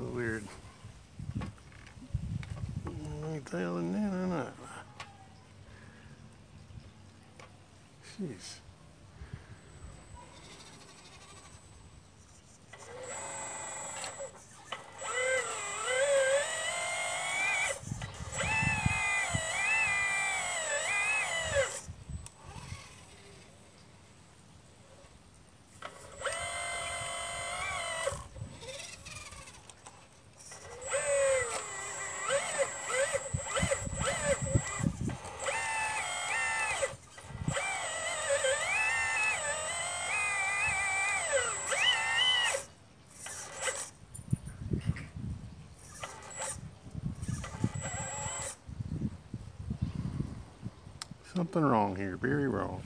So weird. Dialing in or not? Jeez. Something wrong here, very wrong.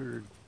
Weird.